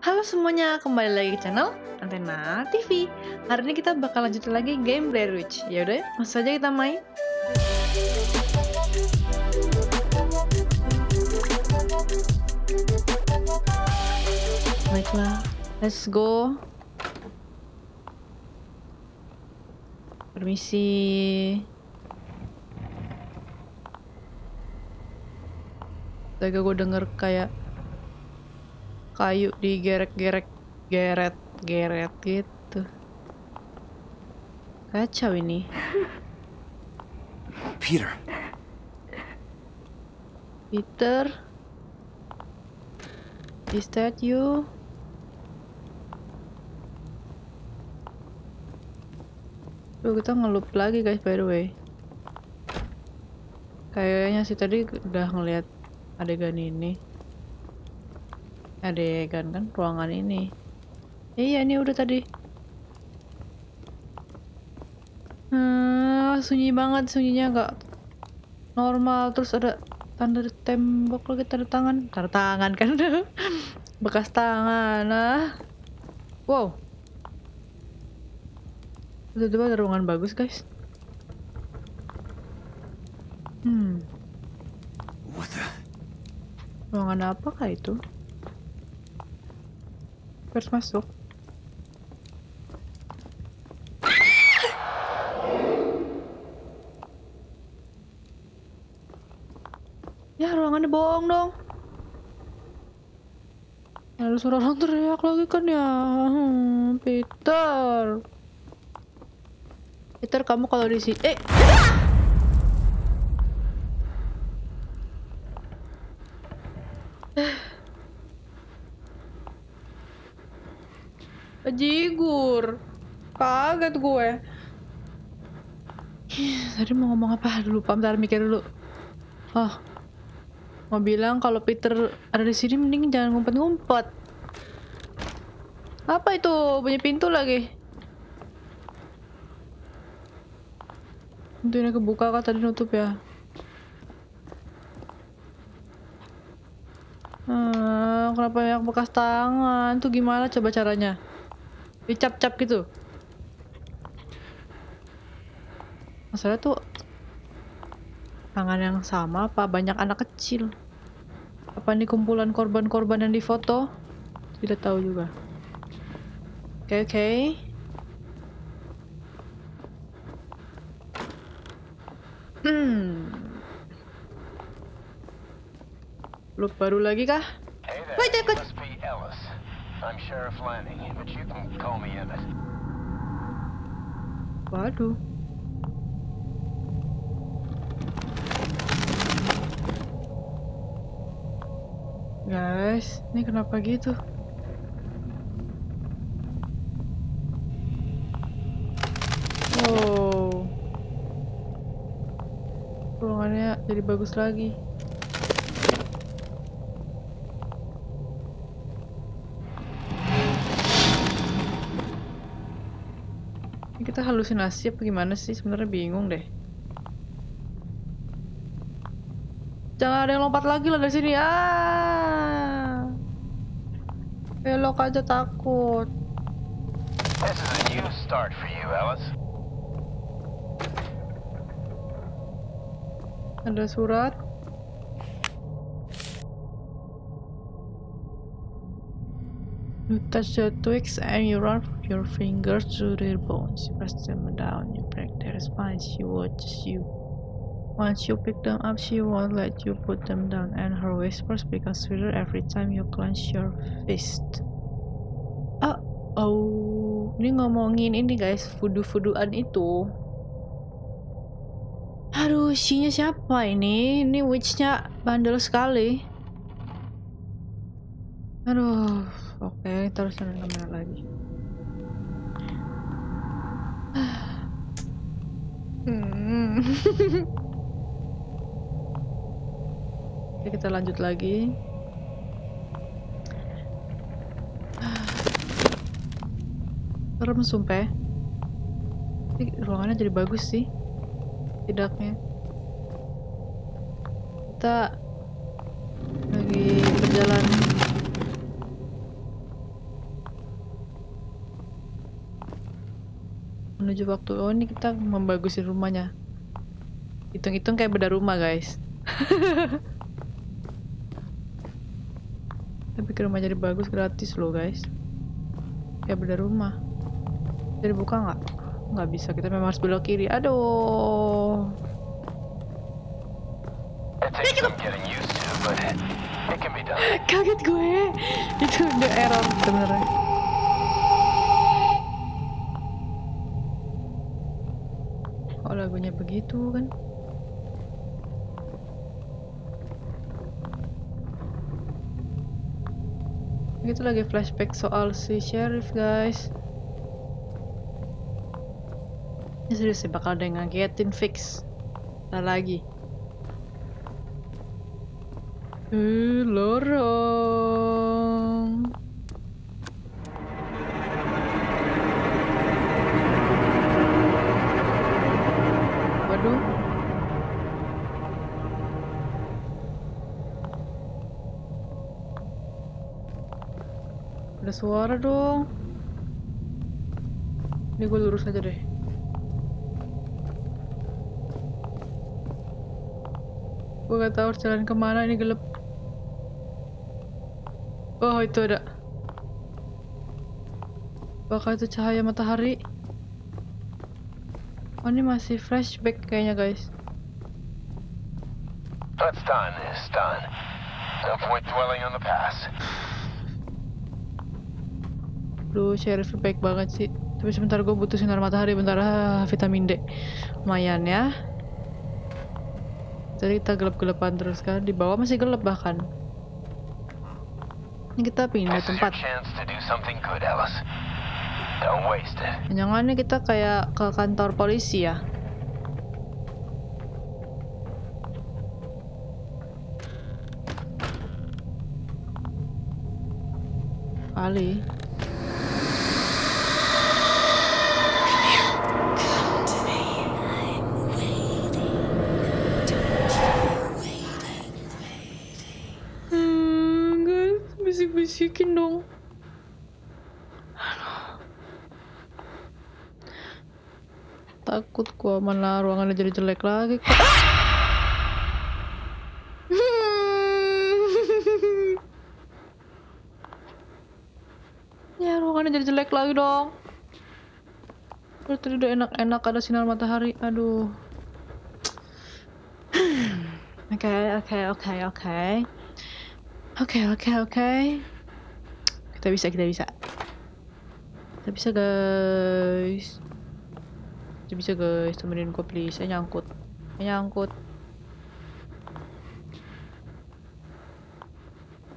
Halo semuanya, kembali lagi ke channel Antena TV. Hari ini kita bakal lanjutin lagi game Blair Witch. Yaudah, langsung saja kita main. Baiklah, let's go. Permisi. Tadi gue denger kayak kayu digerek-gerek geret geret gitu. Kacau ini. Peter, Peter. Is that you Tuh kita ngelup lagi guys by the way. Kayaknya sih tadi udah ngeliat adegan ini adegan kan ruangan ini. Iya ini udah tadi. Hmm, sunyi banget sunyinya nggak normal. Terus ada tanda tembok lagi tanda tangan. Tanda tangan kan? Bekas tangan nah wow. Tiba-tiba ada ruangan bagus guys. Hmm. Ruangan apakah itu harus masuk. Ya ruangannya bohong dong. Ada suara orang teriak lagi kan ya. Hmm, Peter. Peter kamu kalau di sini eh Jigur. Kaget gue. Tadi mau ngomong apa? Lupa, bentar mikir dulu. Oh. Mau bilang kalau Peter ada di sini mending jangan ngumpet-ngumpet. Apa itu? Bunyi pintu lagi. Pintunya kebuka kah tadi nutup ya? Hmm, kenapa yang bekas tangan? Tuh gimana coba caranya? Dicap-cap gitu. Masalah tuh tangan yang sama apa banyak anak kecil? Apa ini kumpulan korban-korban yang difoto? Tidak tahu juga. Oke okay, oke. Okay. hmm. Loop baru lagi kah? Wait, I'm Sheriff Lanning, but you can call me Emmett. Waduh. Guys, ini kenapa gitu? Wow. Ruangannya jadi bagus lagi. Kita halusinasi apa gimana sih? Sebenarnya bingung deh. Jangan ada yang lompat lagi lah dari sini. Ah. Belok aja takut. This is a new start for you, Ellis. Ada surat. You touch the twigs and you run your fingers through their bones. You press them down, you break their spines. She watches you. Once you pick them up, she won't let you put them down, and her whispers become sweeter every time you clench your fist. Oh, oh, ini ngomongin ini guys, fudu-fuduan itu. Aduh, isinya siapa ini? Ini witchnya bandel sekali. Aduh, oke, terus ada kamera lagi. Hmm. Oke, kita lanjut lagi. Serem sumpah. Ini ruangannya jadi bagus sih tidaknya kita lagi menuju waktu oh ini kita membagusin rumahnya. Hitung-hitung kayak beda rumah guys. Tapi ke rumah jadi bagus gratis loh guys. Kayak beda rumah. Jadi buka nggak? Nggak bisa kita memang harus belok kiri. Aduh. Kaget gue. Itu the error sebenarnya begitu kan. Itu lagi flashback soal si sheriff guys. Ini serius sih bakal ada yang ngagetin fix. Ntar lagi. Eh, lorong. Ada suara dong. Ini gue lurus aja deh. Gue gak tahu harus jalan ke mana ini gelap. Oh itu ada. Apakah itu cahaya matahari? Oh ini masih flashback kayaknya guys. What's done is done. No dwelling on the past. Duh, sheriff baik banget sih. Tapi sebentar gue butuh sinar matahari, bentar ah, vitamin D. Lumayan ya. Tadi kita gelap-gelapan terus kan, di bawah masih gelap bahkan. Ini kita pindah tempat. Jangan nih kita kayak ke kantor polisi ya. Kali. Hmm, guys, bisik-bisikin dong. Takut gua mana ruangannya jadi jelek lagi kok. ya ruangannya jadi jelek lagi dong. Tadi udah enak-enak ada sinar matahari. Aduh. Oke, oke, oke, oke. Oke, oke, oke. Kita bisa, kita bisa. Kita bisa, guys. Kita bisa, guys. Temenin gue, please. Saya nyangkut. Saya nyangkut.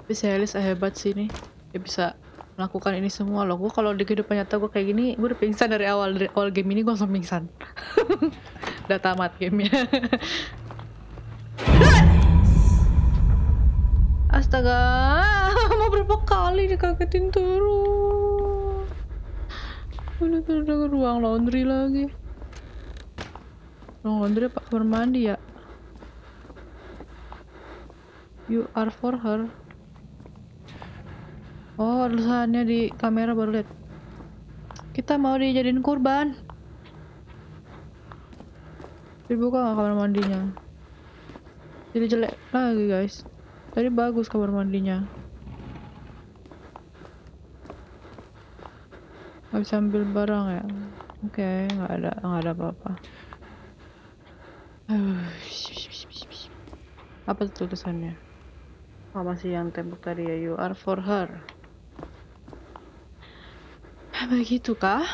Tapi Alice hebat sih nih. Dia bisa melakukan ini semua loh. Gue kalau di kehidupan nyata gue kayak gini, gue udah pingsan dari awal. Dari awal game ini gue langsung pingsan. udah tamat gamenya. Astaga, mau berapa kali dikagetin terus. Udah terdengar ruang laundry lagi. Ruang laundry apa kamar mandi ya? You are for her. Oh, tulisannya di kamera baru lihat. Kita mau dijadiin kurban. Dibuka nggak kamar mandinya? Jadi jelek lagi guys. Tadi bagus kamar mandinya. Gak bisa ambil barang ya? Oke, nggak ada, nggak ada apa-apa. Apa tuh tulisannya? Oh, masih yang tembok tadi ya. You are for her. Ah, Begitu kah?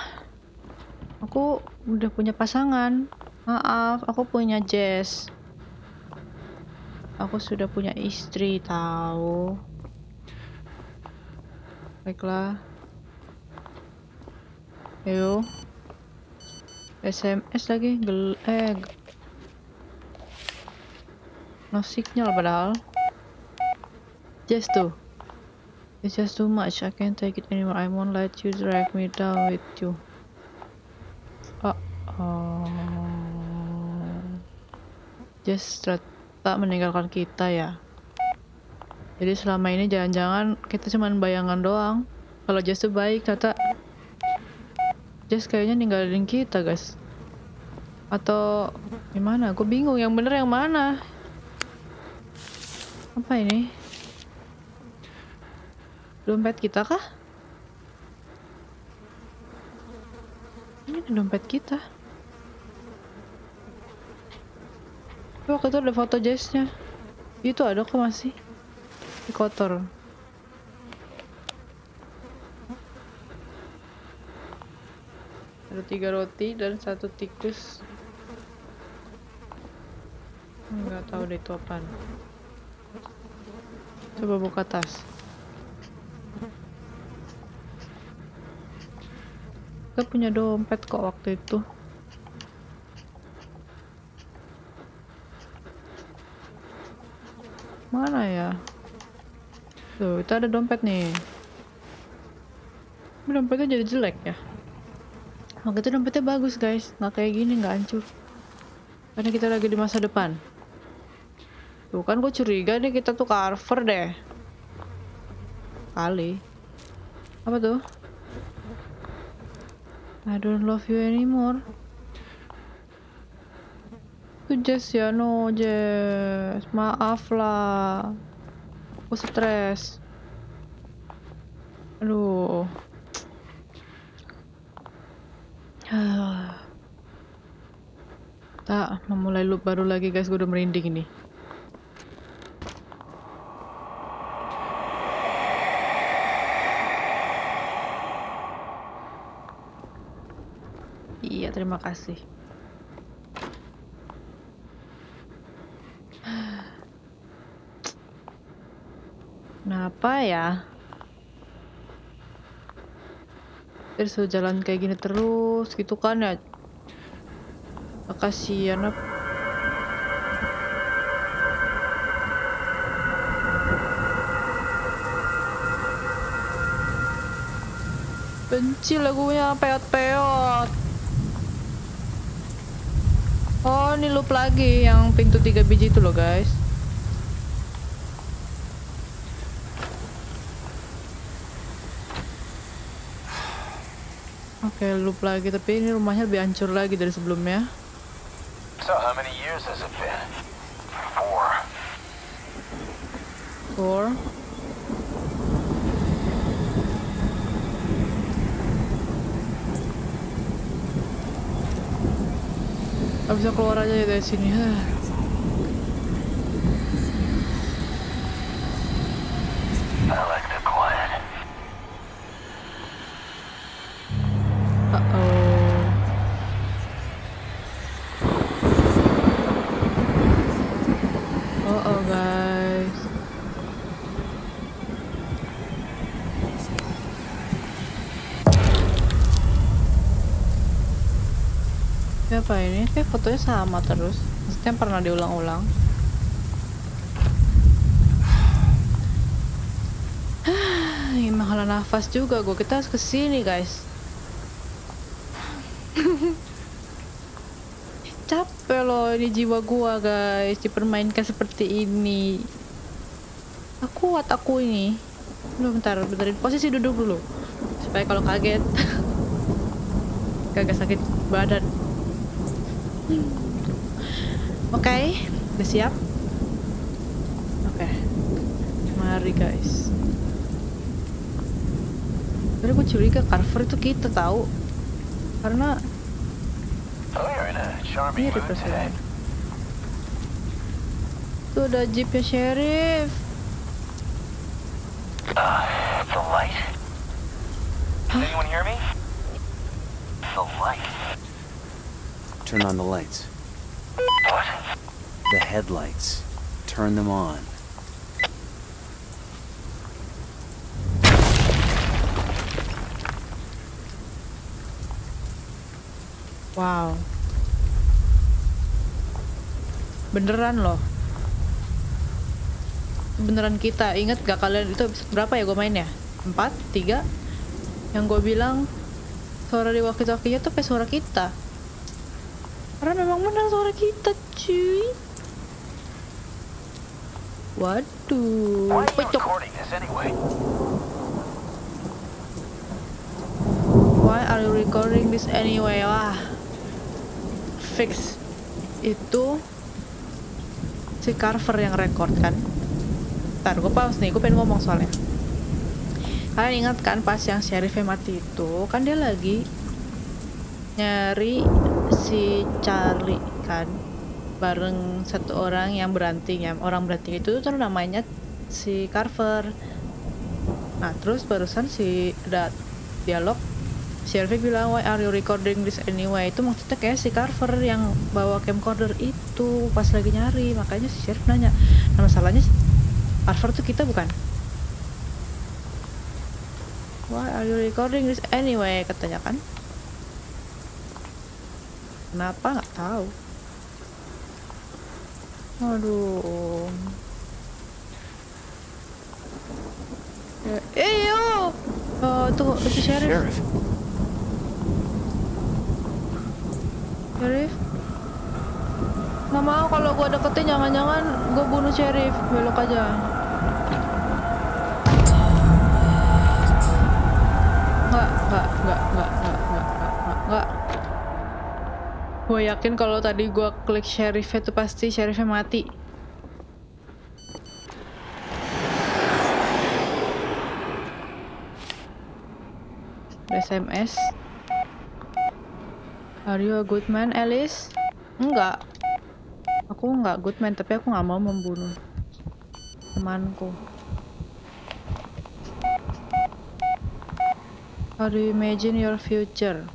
Aku udah punya pasangan. Maaf, aku punya Jess. Aku sudah punya istri, tahu. Baiklah. Ayo. SMS lagi, gel eh no signal padahal. Just tuh. It's just too much. I can't take it anymore. I won't let you drag me down with you. Oh, oh. Just ternyata meninggalkan kita ya. Jadi selama ini jangan-jangan kita cuman bayangan doang. Kalau Jess tuh baik, ternyata Jess kayaknya ninggalin kita guys atau gimana gue bingung yang bener yang mana apa ini? Dompet kita kah? Ini dompet kita. Waktu itu ada foto Jessnya. Itu ada kok masih. Di kotor. Ada tiga roti dan satu tikus. Nggak tahu deh itu apaan coba buka tas. Kita punya dompet kok waktu itu. Mana ya? Tuh itu ada dompet nih. Dompetnya jadi jelek ya? Waktu itu dompetnya bagus guys, nggak kayak gini nggak hancur. Karena kita lagi di masa depan. Tuh kan gue curiga nih kita tuh carver deh. Kali. Apa tuh? I don't love you anymore. Itu Jess ya, no Jess. Maaf lah. Aku stres. Aduh. Tak, memulai loop baru lagi guys, gue udah merinding ini. Iya, terima kasih. Kenapa ya? Terus jalan kayak gini terus gitu kan ya? Kasihan apa? Benci lagunya peot-peot. Ini loop lagi yang pintu tiga biji itu loh, guys. Oke, loop lagi, tapi ini rumahnya lebih hancur lagi dari sebelumnya. So how many years has it been? Four. Four. Gak bisa keluar aja dari sini. Siapa ini? Kayak fotonya sama terus. Maksudnya pernah diulang-ulang. Ini mahala nafas juga gue. Kita harus ke sini, guys. capek loh ini jiwa gua guys dipermainkan seperti ini aku kuat aku ini Lu bentar bentar posisi duduk dulu supaya kalau kaget kagak sakit badan oke udah siap oke mari guys Tapi gue curiga Carver itu kita tahu karena a mirip rasanya. Tuh ada jeepnya sheriff. Uh, the light. Can anyone hear me? The light. Turn on the lights. What? The headlights. Turn them on. Wow. Beneran loh. Beneran kita. Ingat gak kalian itu berapa ya gue main ya? Empat? Tiga? Yang gue bilang suara di walkie-talkie tuh kayak suara kita. Karena memang benar suara kita cuy. Waduh. Pecok. anyway? Why are are you recording this anyway? Wah, fix itu si Carver yang record kan. Ntar gue pause nih, gue pengen ngomong soalnya. Kalian ingat kan pas yang sheriffnya mati itu, kan dia lagi nyari si Charlie kan bareng satu orang yang beranting yang orang beranting itu tuh namanya si Carver. Nah terus barusan si ada dialog Sheriff bilang why are you recording this anyway? Itu maksudnya kayak si Carver yang bawa camcorder itu pas lagi nyari. Makanya si Sheriff nanya nah masalahnya Carver tuh kita bukan? Why are you recording this anyway? Katanya kan kenapa? Nggak tahu. Aduh. Eh yo. Oh tuh itu sheriff. Sheriff. sheriff? Nggak mau kalau gua deketin jangan-jangan gua bunuh sheriff. Belok aja gue yakin kalau tadi gua klik sheriff itu pasti sheriffnya mati SMS Are you a good man, Alice? Enggak Aku enggak good man, tapi aku nggak mau membunuh temanku How do you imagine your future?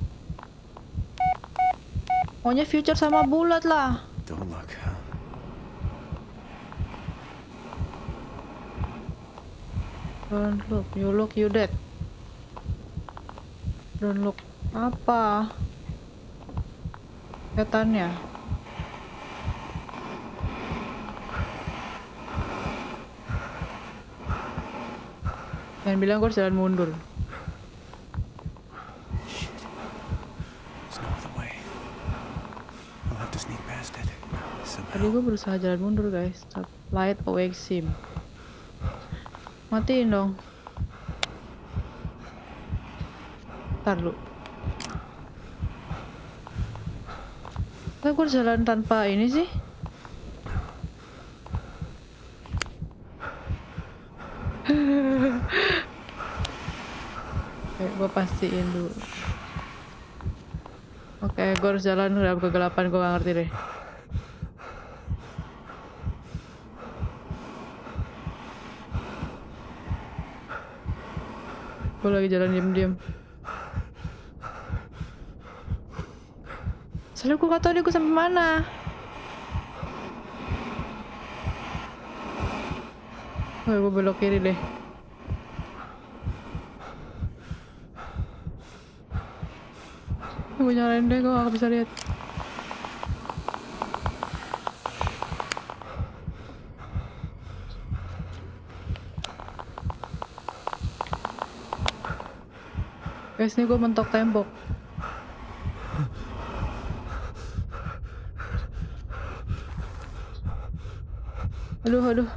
Maunya future sama bulat lah Don't look. Don't look, you look, you dead. Don't look. Apa? Setannya. Jangan bilang gue harus jalan mundur. There's no other way. I'll have to sneak past it. Somehow. gue berusaha jalan mundur guys. Light awake sim. Matiin dong. Ntar lu. Kok gue jalan tanpa ini sih? Oke, gue pastiin dulu. Oke, gue harus jalan dalam kegelapan, gue gak ngerti deh. Gue lagi jalan diem-diem. Soalnya gue gak tau deh gue sampai mana. Oh, gue belok kiri deh. Gue nyalain deh, gue gak bisa lihat. Guys, ini gue mentok tembok. Aduh, aduh.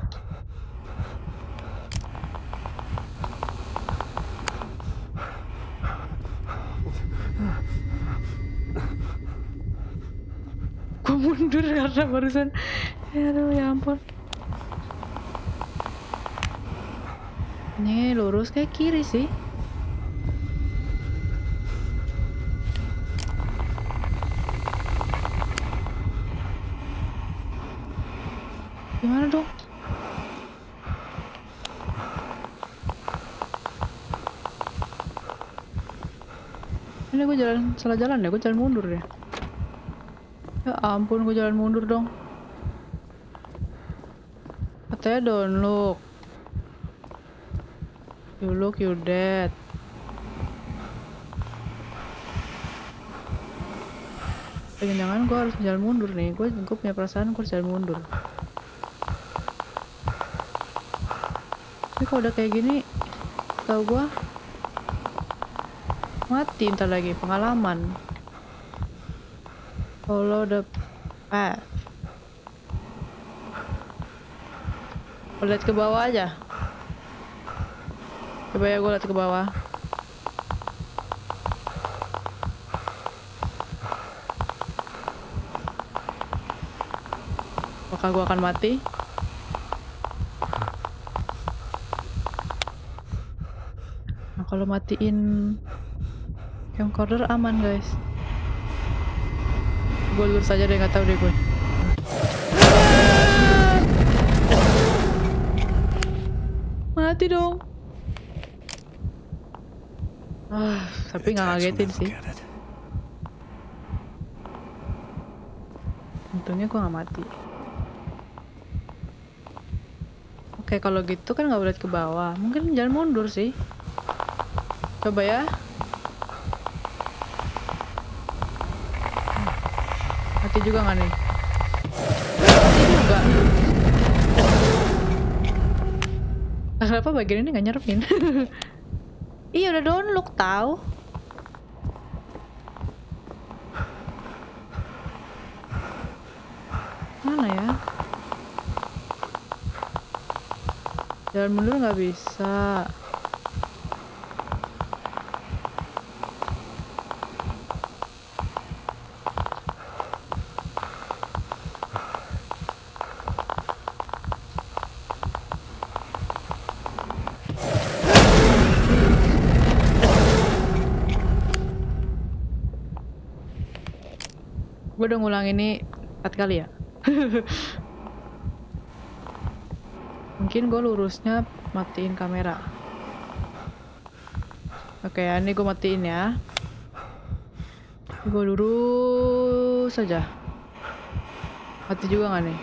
Gue mundur karena barusan. Aduh, ya ampun. Ini lurus kayak kiri sih. Gimana dong? Ini gue jalan salah jalan ya, gue jalan mundur ya. Ya ampun, gue jalan mundur dong. Katanya don't look. You look, you dead. Jangan-jangan gue harus jalan mundur nih. Gue gue punya perasaan gue harus jalan mundur. Tapi kalau udah kayak gini, tau gua mati ntar lagi pengalaman. Follow the path. Lihat ke bawah aja. Coba ya gue lihat ke bawah. Apakah gue akan mati? Nah, kalau matiin camcorder aman guys. Gue lurus saja deh nggak tahu deh gue. Mati dong. Ah, tapi nggak ngagetin sih. Untungnya gue nggak mati. Oke, kalau gitu kan nggak boleh ke bawah. Mungkin jangan mundur sih. Coba ya. Mati juga nggak nih? Mati juga. Kenapa bagian ini nggak nyerepin? iya udah download tahu. Mana ya? Jalan mundur nggak bisa. Ngulang ini empat kali ya. Mungkin gue lurusnya matiin kamera. Oke, ini gue matiin ya. Gue lurus saja. Mati juga nggak nih?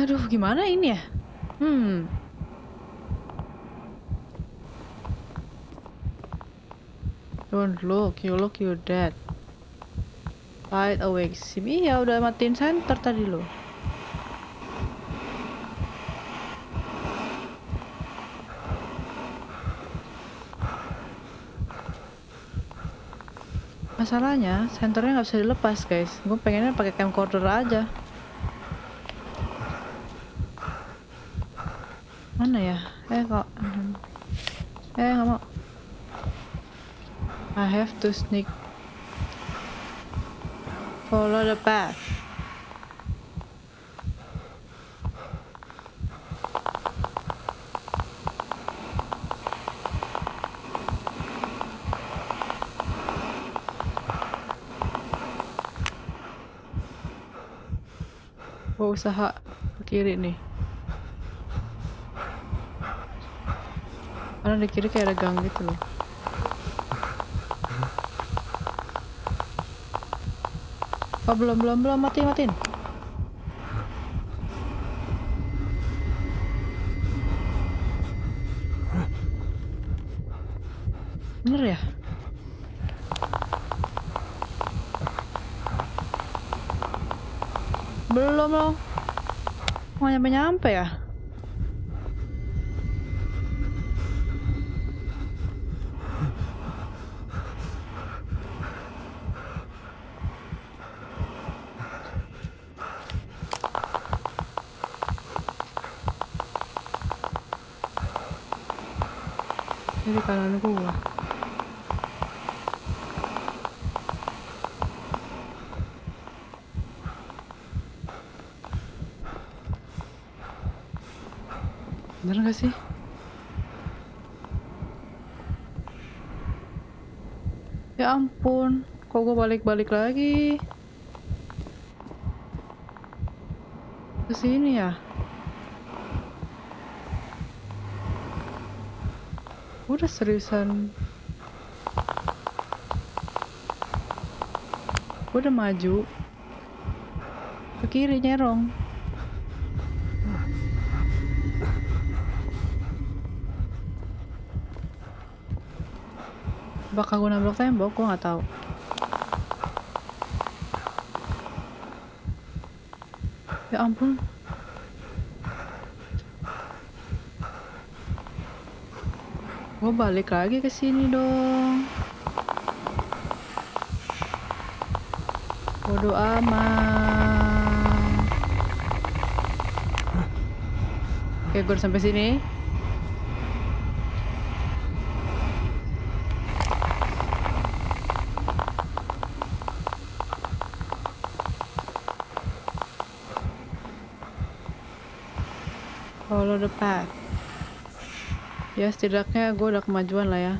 Aduh, gimana ini ya? Hmm. Don't look, you look, you're dead. Wide awake. Sim, iya udah matiin center tadi lo. Masalahnya, senternya nggak bisa dilepas guys. Gue pengennya pakai camcorder aja. I have to sneak. Follow the path usaha ke kiri nih Karena di kiri kayak ada gang gitu loh. Oh belum belum belum mati matiin. Bener ya? Belum loh. Mau nyampe-nyampe ya? Ini kanan gua. Bener gak sih? Ya ampun, kok gue balik-balik lagi? Ke sini ya? Udah seriusan udah maju Ke kiri nyerong Bakal gue nabrak tembok, gue gak tahu. Ya ampun. Gue balik lagi ke sini dong. Bodo amat. Oke, gue sampai sini. Follow the path. Ya setidaknya gue udah kemajuan lah ya.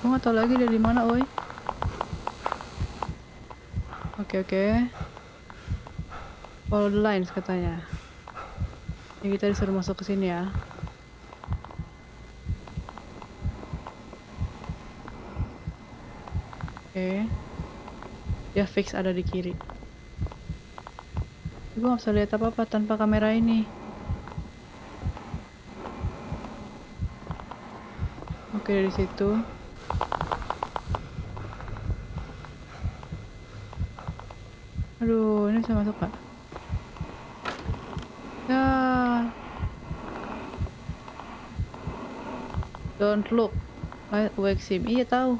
Gue gak tau lagi dari mana, oi. Oke oke. Follow the lines katanya. Ya kita disuruh masuk ke sini ya. Oke. Dia fix ada di kiri. Gue gak bisa lihat apa-apa tanpa kamera ini. Oke dari situ. Aduh, ini bisa masuk gak? Don't look. Light wake sim. Iya tahu.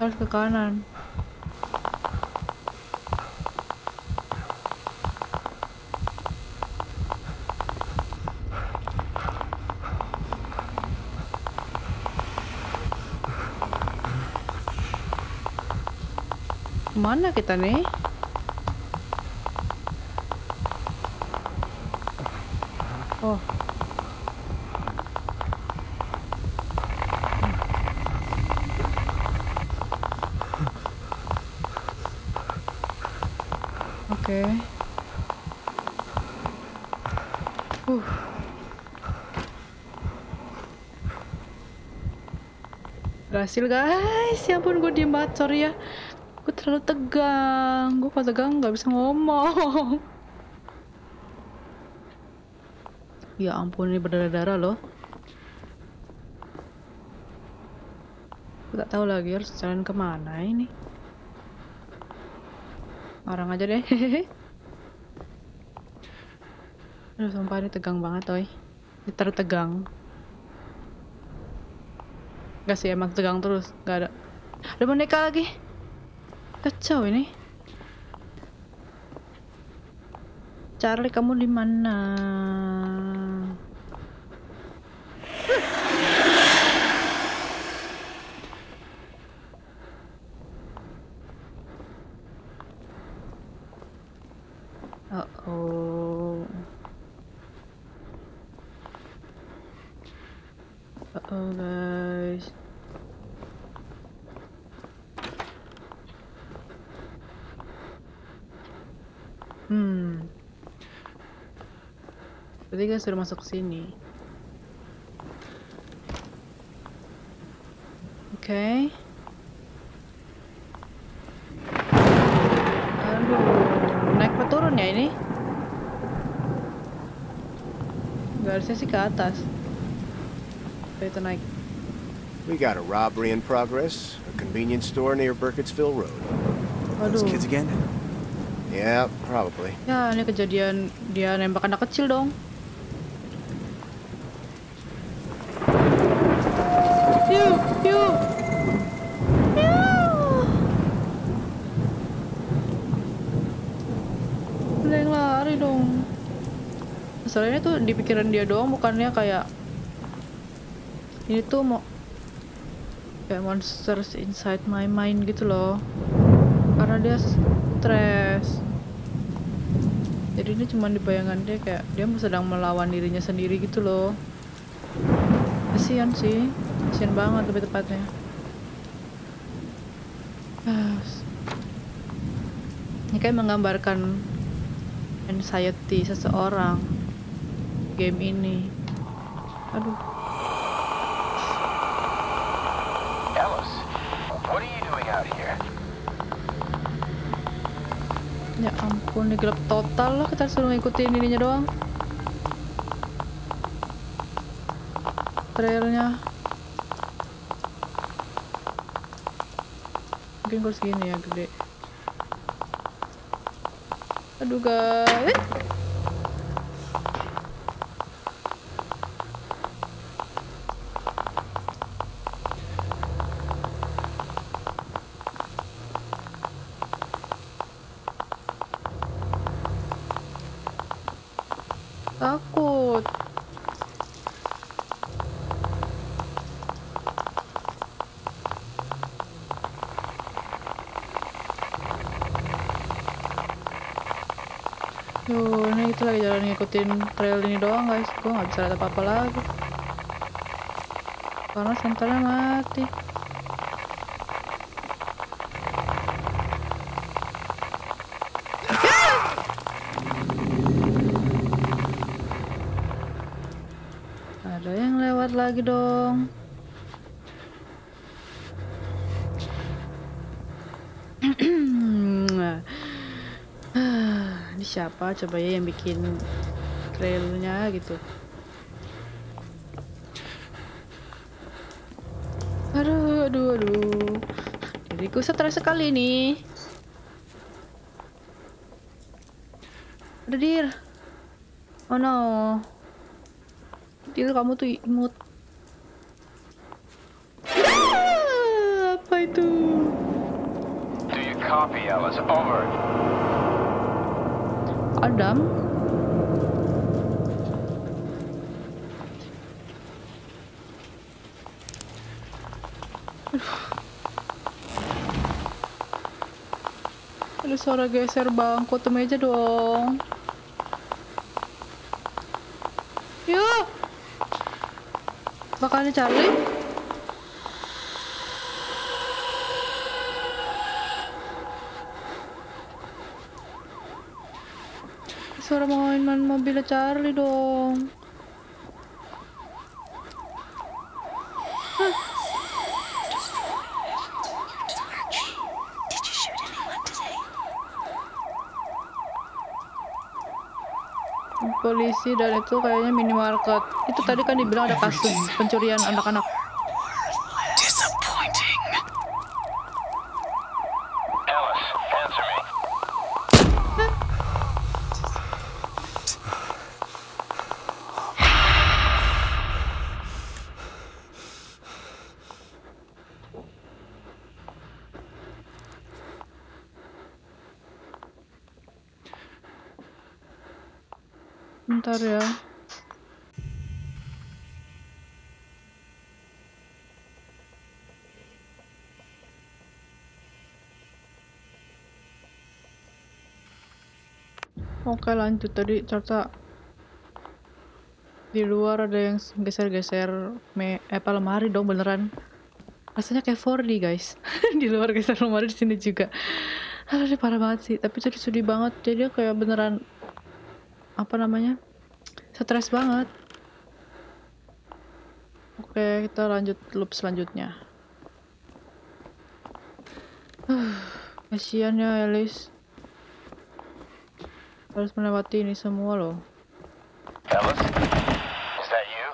Harus ke kanan. Ke mana kita nih? Oh. Oke. Uh. Berhasil guys, ya ampun gue diem banget, sorry ya. Gue terlalu tegang. Gue kalau tegang nggak bisa ngomong. Ya ampun ini berdarah-darah loh. Gue tak tahu lagi harus jalan ke mana ini. Orang aja deh. Aduh sumpah ini tegang banget toy ini terlalu tegang Gak sih emang tegang terus gak ada ada boneka lagi Kacau ini. Charlie kamu di mana? Uh oh. Uh oh guys. Hmm. Kan sudah masuk ke sini. Oke. Aduh, naik apa turun ya ini? Gak harusnya sih ke atas. Itu naik. We got a robbery in progress, a convenience store near Burkittsville Road. Those kids again? Yeah, probably. Ya, ini kejadian dia nembak anak kecil dong. Yuk, yuk. Yuk. Ada yang lari dong. Masalahnya tuh di pikiran dia doang, bukannya kayak ini tuh mau kayak monsters inside my mind gitu loh. Karena dia stres. Jadi ini cuma di bayangan dia kayak dia sedang melawan dirinya sendiri gitu loh. Kasihan sih kasihan banget lebih tepatnya. Ah, ini kayak menggambarkan anxiety seseorang game ini. Aduh. Alice, what are you doing out here? ya ampun ini gelap total lah. Kita suruh ngikutin ininya doang. Trailnya. Finger segini ya gede. Aduh guys takut Kita lagi jalan ngikutin trail ini doang guys. Gue gak bisa lihat apa-apa lagi. Karena senternya mati. Ada yang lewat lagi dong Nah. Ini siapa coba ya yang bikin trailnya gitu. Aduh, aduh, aduh. Diriku stres sekali nih. Dir. Oh no. Dir kamu tuh imut. Ah, apa itu? Copy, Ellis? Over. Adam? Ada suara geser bangku tuh meja dong. Yuk. Bakalnya Charlie? Suara mobilnya Charlie dong. polisi dan itu kayaknya minimarket. Itu tadi kan dibilang ada kasus pencurian anak-anak Ellis, answer me. Bentar ya. Oke lanjut. Tadi ternyata di luar ada yang geser-geser me apa lemari dong beneran. Rasanya kayak 4D guys. Di luar geser lemari di sini juga. Aduh parah banget sih. Tapi tadi sedih banget. Jadi kayak beneran apa namanya stres banget. Oke kita lanjut loop selanjutnya. Kasihan ya Alice harus melewati ini semua loh. Ellis? Is that you?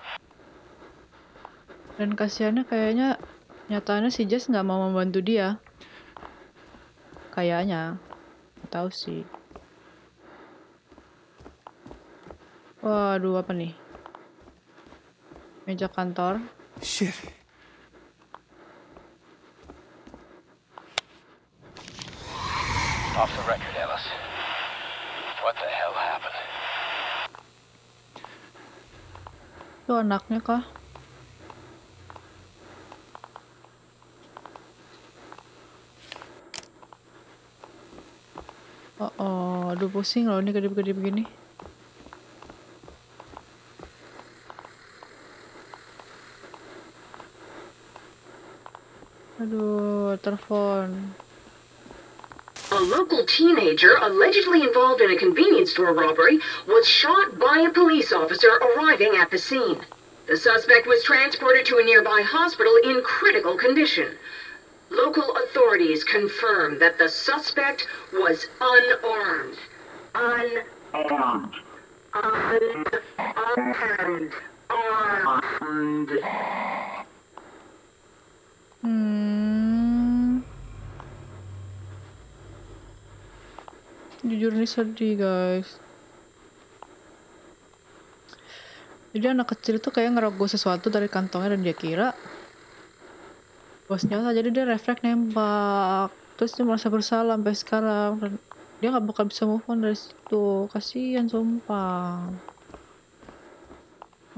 dan kasihannya kayaknya nyatanya si Jess nggak mau membantu dia. Kayaknya. Tahu sih waduh apa nih meja kantor Shit. Off the record, Ellis. What the hell happened? itu anaknya kah oh, oh aduh pusing loh ini gede-gede begini aduh telepon A local teenager allegedly involved in a convenience store robbery was shot by a police officer arriving at the scene. The suspect was transported to a nearby hospital in critical condition. Local authorities confirm that the suspect was unarmed. Unarmed. Unarmed. Armed. Jujur ini sedih guys. Jadi anak kecil itu kayak ngerogoh sesuatu dari kantongnya dan dia kira bosnya jadi dia refleks nembak. Terus dia merasa bersalah sampai sekarang. Dan dia nggak bakal bisa move on dari situ. Kasihan sumpah.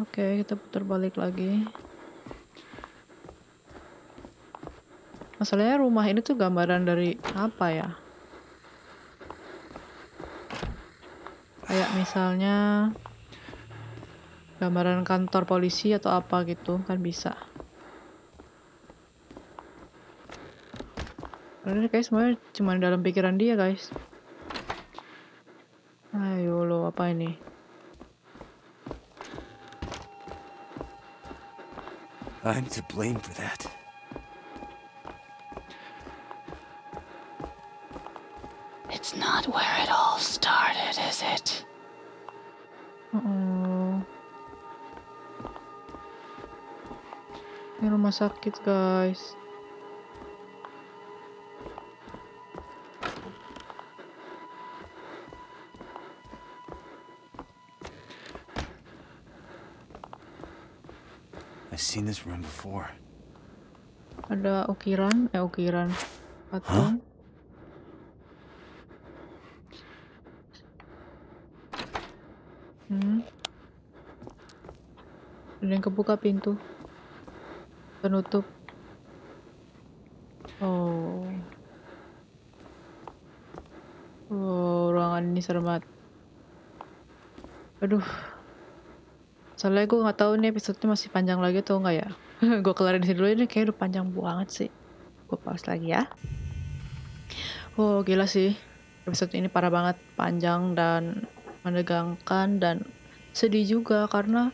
Oke kita putar balik lagi. Masalahnya rumah ini tuh gambaran dari apa ya kayak misalnya gambaran kantor polisi atau apa gitu kan bisa karena ini kayak semuanya cuma dalam pikiran dia guys ayo lo apa ini I'm to blame for that. It's not where it all started, is it? Ini rumah sakit guys. I've seen this room before. ada ukiran eh ukiran. Patung hmm. ada yang kebuka pintu penutup. Oh. Oh ruangan ini serem banget. Aduh. Soalnya gue nggak tahu nih episode masih panjang lagi atau enggak ya? Gue kelarin di sini dulu ini kayak udah panjang banget sih. Gue pause lagi ya. Oh gila sih. Episode ini parah banget panjang dan menegangkan dan sedih juga karena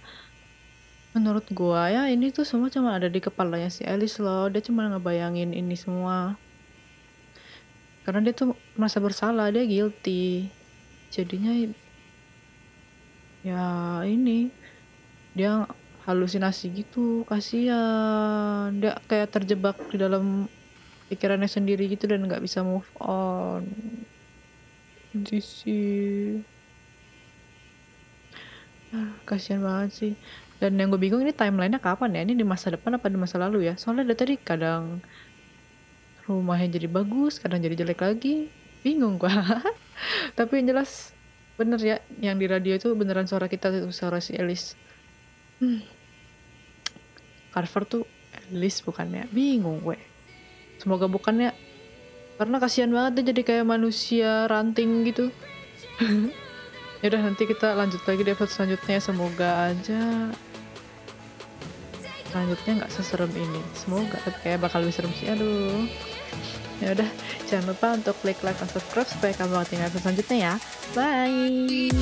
menurut gue ya ini tuh semua cuma ada di kepalanya si Alice loh. Dia cuma ngebayangin ini semua. Karena dia tuh merasa bersalah dia guilty. Jadinya ya ini dia halusinasi gitu. Kasihan. Dia kayak terjebak di dalam pikirannya sendiri gitu dan nggak bisa move on. DC ah, kasihan banget sih dan yang gue bingung ini timelinenya kapan ya? Ini di masa depan apa di masa lalu ya? Soalnya dari tadi kadang rumahnya jadi bagus kadang jadi jelek lagi. Bingung gua. Tapi yang jelas bener ya yang di radio itu beneran suara kita itu suara si Elis. Hmm. Carver tuh Elis bukannya? Bingung gue. Semoga bukan ya karena kasihan banget dia jadi kayak manusia ranting gitu. Ya udah nanti kita lanjut lagi di episode selanjutnya. Semoga aja selanjutnya nggak seserem ini. Semoga kayak bakal lebih serem sih. Aduh. Ya udah jangan lupa untuk klik like dan subscribe supaya kamu gak tinggal selanjutnya ya. Bye